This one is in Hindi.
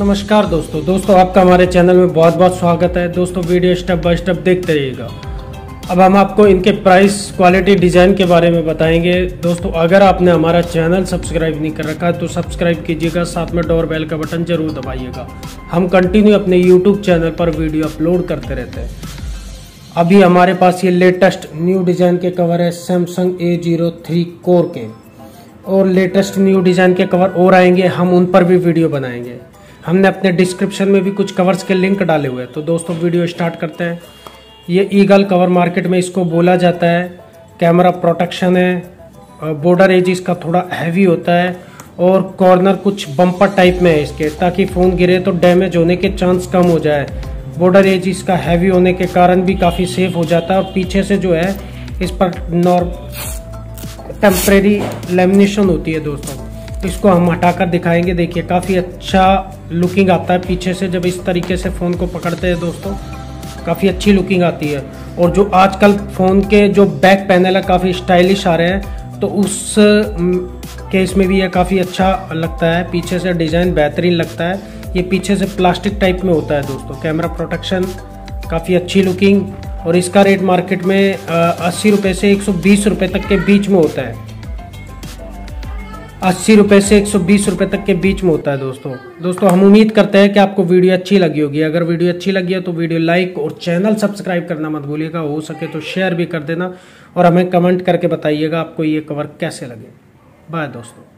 नमस्कार दोस्तों। दोस्तों, आपका हमारे चैनल में बहुत बहुत स्वागत है। दोस्तों, वीडियो स्टेप बाय स्टेप देखते रहिएगा। अब हम आपको इनके प्राइस, क्वालिटी, डिज़ाइन के बारे में बताएँगे। दोस्तों, अगर आपने हमारा चैनल सब्सक्राइब नहीं कर रखा है तो सब्सक्राइब कीजिएगा, साथ में डोर बेल का बटन ज़रूर दबाइएगा। हम कंटिन्यू अपने यूट्यूब चैनल पर वीडियो अपलोड करते रहते हैं। अभी हमारे पास ये लेटेस्ट न्यू डिज़ाइन के कवर है Samsung A zero three core के। और लेटेस्ट न्यू डिज़ाइन के कवर और आएँगे, हम उन पर भी वीडियो बनाएँगे। हमने अपने डिस्क्रिप्शन में भी कुछ कवर्स के लिंक डाले हुए हैं। तो दोस्तों वीडियो स्टार्ट करते हैं। ये ईगल कवर मार्केट में इसको बोला जाता है। कैमरा प्रोटेक्शन है। बॉर्डर एज इसका थोड़ा हैवी होता है और कॉर्नर कुछ बम्पर टाइप में है इसके। ताकि फ़ोन गिरे तो डैमेज होने के चांस कम हो जाए। बॉर्डर एज इसका हैवी होने के कारण भी काफ़ी सेफ़ हो जाता है और पीछे से जो है, इस पर नॉर्म टेम्परेरी लेमिनेशन होती है दोस्तों। इसको हम हटाकर दिखाएँगे। देखिए, काफ़ी अच्छा लुकिंग आता है पीछे से, जब इस तरीके से फ़ोन को पकड़ते हैं दोस्तों, काफ़ी अच्छी लुकिंग आती है। और जो आजकल फ़ोन के जो बैक पैनल है, काफ़ी स्टाइलिश आ रहे हैं तो उस केस में भी यह काफ़ी अच्छा लगता है। पीछे से डिज़ाइन बेहतरीन लगता है। ये पीछे से प्लास्टिक टाइप में होता है दोस्तों। कैमरा प्रोटेक्शन काफ़ी अच्छी लुकिंग और इसका रेट मार्केट में अस्सी रुपये से एक सौ बीस रुपये तक के बीच में होता है। अस्सी रुपये से एक सौ बीस रुपये तक के बीच में होता है दोस्तों। दोस्तों, हम उम्मीद करते हैं कि आपको वीडियो अच्छी लगी होगी। अगर वीडियो अच्छी लगी है तो वीडियो लाइक और चैनल सब्सक्राइब करना मत भूलिएगा। हो सके तो शेयर भी कर देना और हमें कमेंट करके बताइएगा आपको ये कवर कैसे लगे। बाय दोस्तों।